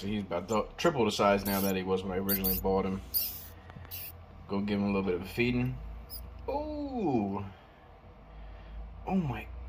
He's about the, triple the size now that he was when I originally bought him. Go give him a little bit of a feeding. Oh, oh my goodness!